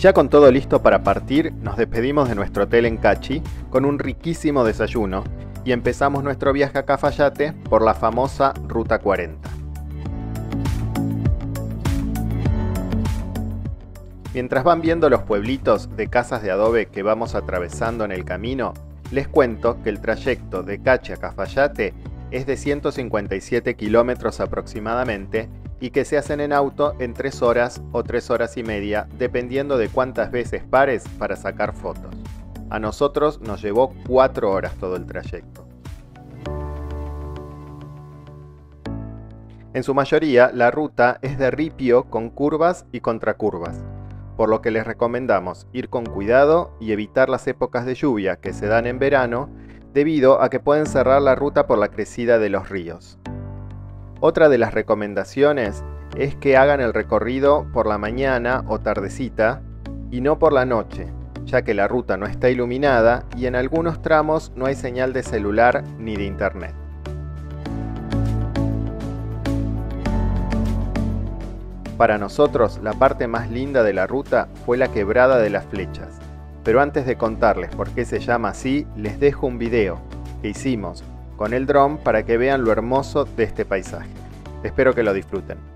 ya con todo listo para partir, nos despedimos de nuestro hotel en Cachi con un riquísimo desayuno y empezamos nuestro viaje a Cafayate por la famosa Ruta 40. Mientras van viendo los pueblitos de casas de adobe que vamos atravesando en el camino, les cuento que el trayecto de Cachi a Cafayate es de 157 kilómetros aproximadamente y que se hacen en auto en 3 horas o 3 horas y media, dependiendo de cuántas veces pares para sacar fotos. A nosotros nos llevó 4 horas todo el trayecto. En su mayoría, la ruta es de ripio con curvas y contracurvas, por lo que les recomendamos ir con cuidado y evitar las épocas de lluvia que se dan en verano, debido a que pueden cerrar la ruta por la crecida de los ríos. Otra de las recomendaciones es que hagan el recorrido por la mañana o tardecita y no por la noche, ya que la ruta no está iluminada y en algunos tramos no hay señal de celular ni de internet. Para nosotros la parte más linda de la ruta fue la quebrada de las flechas, pero antes de contarles por qué se llama así, les dejo un video que hicimos con el dron para que vean lo hermoso de este paisaje. Espero que lo disfruten.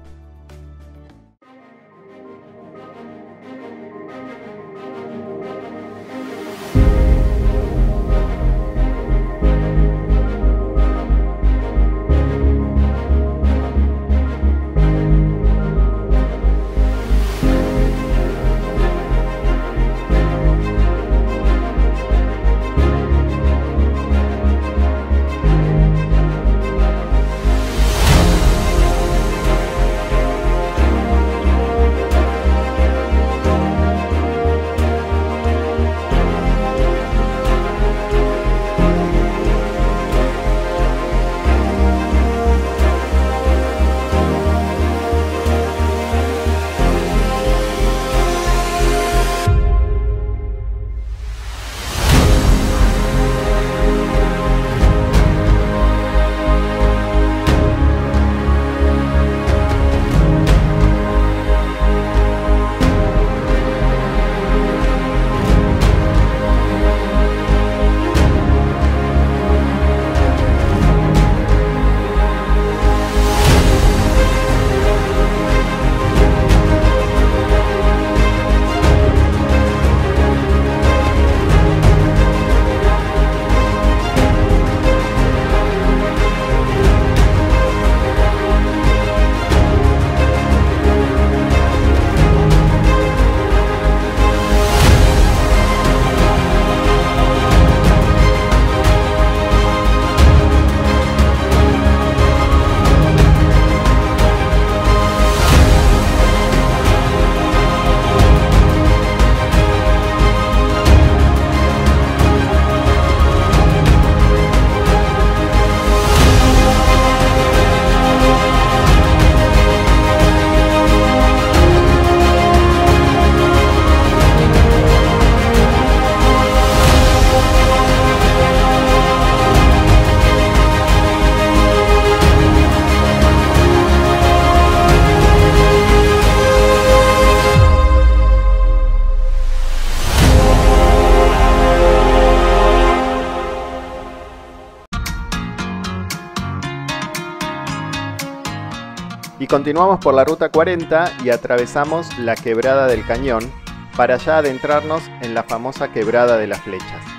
Y continuamos por la ruta 40 y atravesamos la quebrada del cañón para ya adentrarnos en la famosa quebrada de las flechas.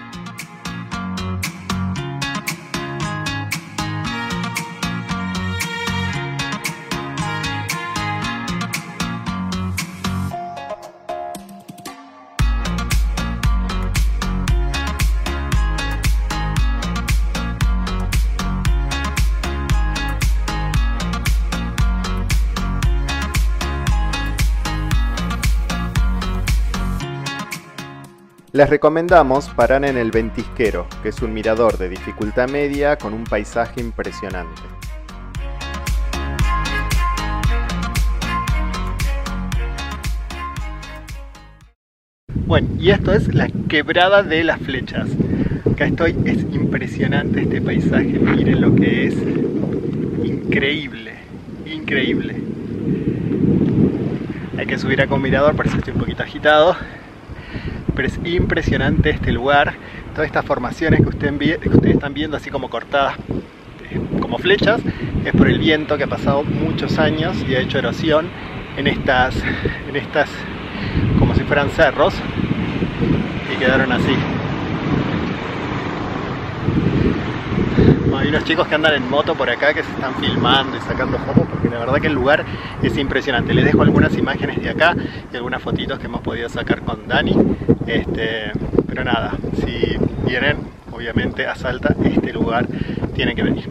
Les recomendamos parar en el Ventisquero, que es un mirador de dificultad media con un paisaje impresionante. Bueno, y esto es la quebrada de las flechas. Acá estoy, es impresionante este paisaje, miren lo que es. Increíble, increíble. hay que subir a con mirador, por eso estoy un poquito agitado. Pero es impresionante este lugar, todas estas formaciones que, que ustedes están viendo así como cortadas eh, como flechas, es por el viento que ha pasado muchos años y ha hecho erosión en estas, en estas como si fueran cerros y quedaron así. Unos chicos que andan en moto por acá que se están filmando y sacando fotos porque la verdad que el lugar es impresionante. Les dejo algunas imágenes de acá y algunas fotitos que hemos podido sacar con Dani. Este, pero nada, si vienen obviamente a Salta, este lugar tiene que venir.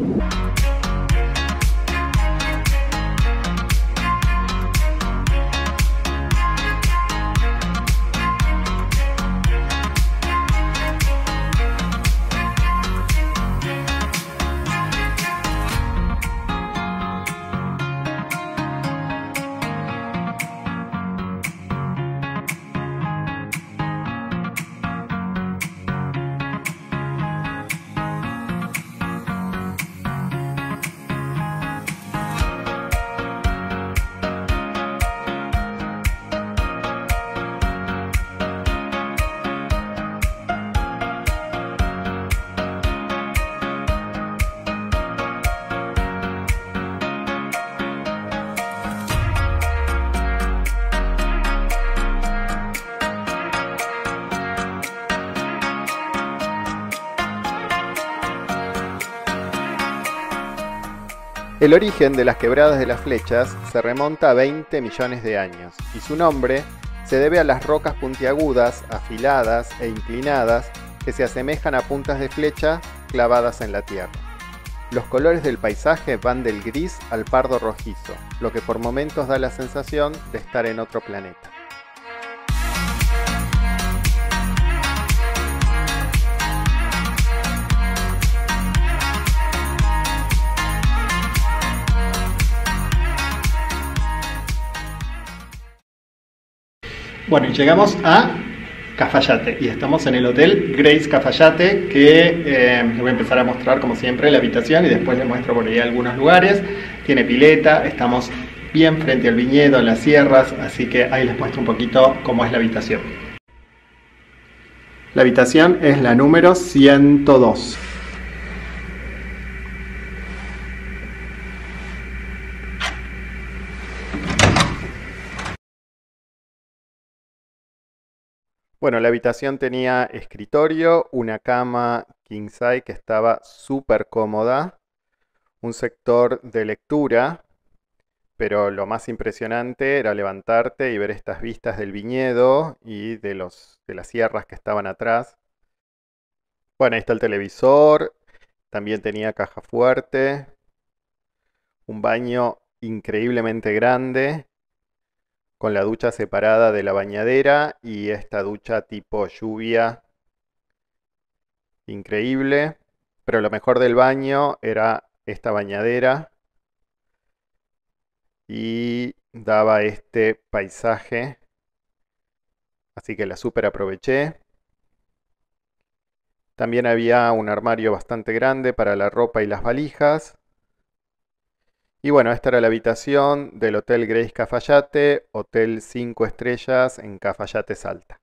El origen de las quebradas de las flechas se remonta a 20 millones de años y su nombre se debe a las rocas puntiagudas, afiladas e inclinadas que se asemejan a puntas de flecha clavadas en la tierra. Los colores del paisaje van del gris al pardo rojizo, lo que por momentos da la sensación de estar en otro planeta. Bueno, y llegamos a Cafayate y estamos en el hotel Grace Cafayate que eh, les voy a empezar a mostrar como siempre la habitación y después les muestro por ahí algunos lugares. Tiene pileta, estamos bien frente al viñedo, en las sierras, así que ahí les muestro un poquito cómo es la habitación. La habitación es la número 102. Bueno, la habitación tenía escritorio, una cama king size que estaba súper cómoda, un sector de lectura, pero lo más impresionante era levantarte y ver estas vistas del viñedo y de, los, de las sierras que estaban atrás. Bueno, ahí está el televisor, también tenía caja fuerte, un baño increíblemente grande con la ducha separada de la bañadera y esta ducha tipo lluvia increíble. Pero lo mejor del baño era esta bañadera y daba este paisaje. Así que la super aproveché. También había un armario bastante grande para la ropa y las valijas. Y bueno, esta era la habitación del Hotel Grace Cafayate, Hotel 5 estrellas en Cafayate Salta.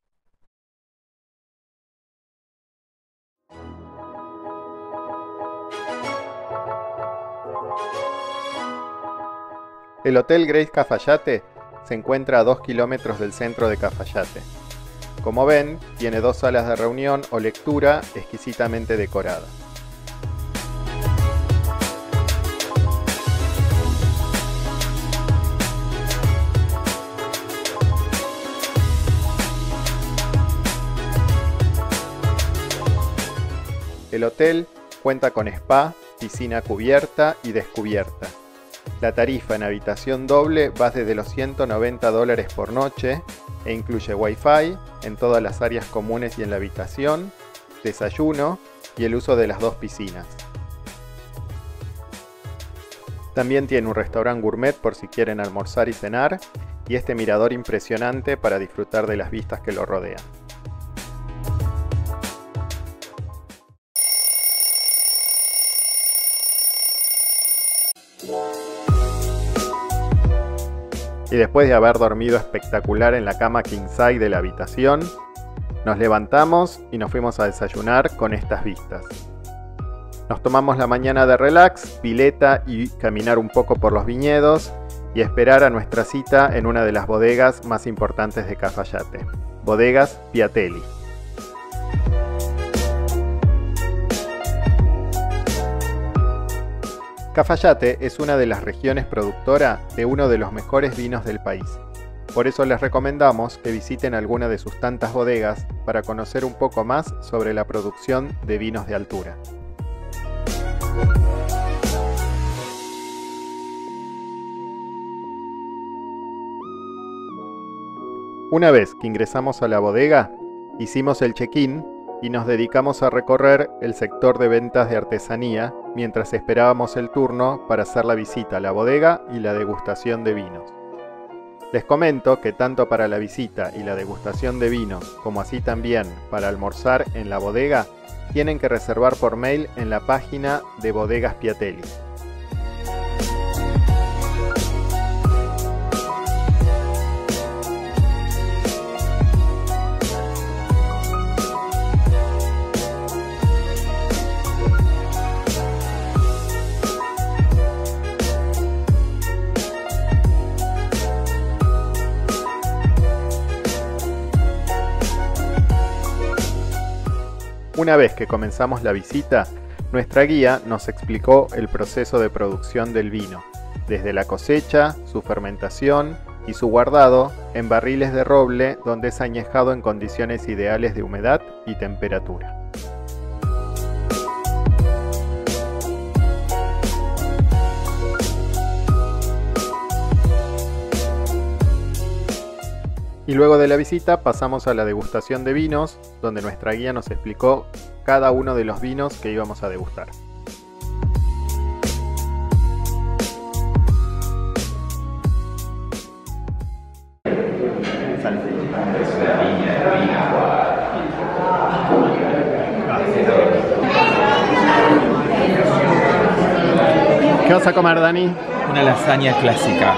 El Hotel Grace Cafayate se encuentra a 2 kilómetros del centro de Cafayate. Como ven, tiene dos salas de reunión o lectura exquisitamente decoradas. El hotel cuenta con spa, piscina cubierta y descubierta. La tarifa en habitación doble va desde los 190 dólares por noche e incluye wifi en todas las áreas comunes y en la habitación, desayuno y el uso de las dos piscinas. También tiene un restaurante gourmet por si quieren almorzar y cenar y este mirador impresionante para disfrutar de las vistas que lo rodean. Y después de haber dormido espectacular en la cama king size de la habitación, nos levantamos y nos fuimos a desayunar con estas vistas. Nos tomamos la mañana de relax, pileta y caminar un poco por los viñedos y esperar a nuestra cita en una de las bodegas más importantes de Cafayate, Bodegas Piatelli. Cafayate es una de las regiones productora de uno de los mejores vinos del país. Por eso les recomendamos que visiten alguna de sus tantas bodegas para conocer un poco más sobre la producción de vinos de altura. Una vez que ingresamos a la bodega, hicimos el check-in y nos dedicamos a recorrer el sector de ventas de artesanía mientras esperábamos el turno para hacer la visita a la bodega y la degustación de vinos. Les comento que tanto para la visita y la degustación de vinos como así también para almorzar en la bodega tienen que reservar por mail en la página de Bodegas Piatelli. Una vez que comenzamos la visita, nuestra guía nos explicó el proceso de producción del vino, desde la cosecha, su fermentación y su guardado en barriles de roble donde es añejado en condiciones ideales de humedad y temperatura. Y luego de la visita pasamos a la degustación de vinos, donde nuestra guía nos explicó cada uno de los vinos que íbamos a degustar. ¿Qué vas a comer, Dani? Una lasaña clásica.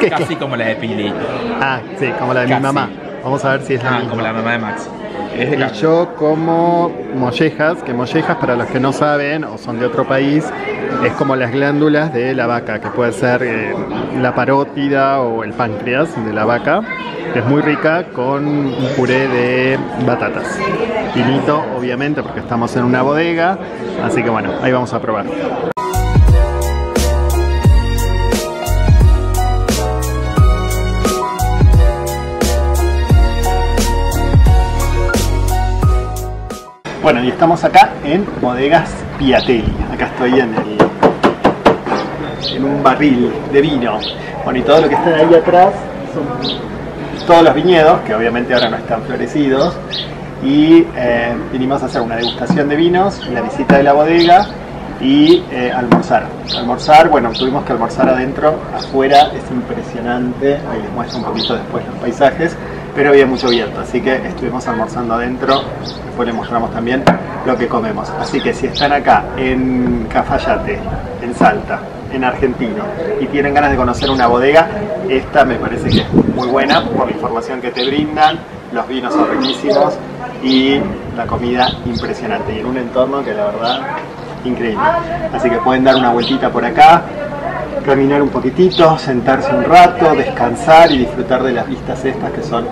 Casi como la de Pili. Ah, sí, como la de mi mamá. Vamos a ver si es la Ah, misma. como la mamá de Max. Es de Y carne. yo como mollejas, que mollejas para los que no saben o son de otro país, es como las glándulas de la vaca, que puede ser eh, la parótida o el páncreas de la vaca, que es muy rica con un puré de batatas. Finito, obviamente, porque estamos en una bodega, así que bueno, ahí vamos a probar. Bueno, y estamos acá en Bodegas Piatelli. Acá estoy en el en un barril de vino. Bueno, y todo lo que está ahí atrás son todos los viñedos, que obviamente ahora no están florecidos. Y eh, vinimos a hacer una degustación de vinos, la visita de la bodega y eh, almorzar. Almorzar, bueno, tuvimos que almorzar adentro, afuera es impresionante, ahí les muestro un poquito después los paisajes, pero había mucho viento, así que estuvimos almorzando adentro, después les mostramos también lo que comemos. Así que si están acá en Cafayate, en Salta, en Argentino, y tienen ganas de conocer una bodega, esta me parece que es muy buena por la información que te brindan, los vinos son riquísimos y la comida impresionante, y en un entorno que la verdad increíble. Así que pueden dar una vueltita por acá, caminar un poquitito, sentarse un rato, descansar y disfrutar de las vistas estas que son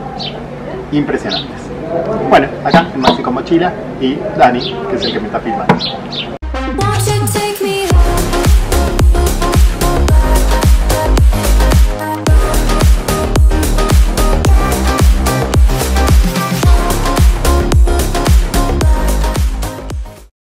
impresionantes. Bueno, acá en Maxi con Mochila y Dani, que es el que me está filmando.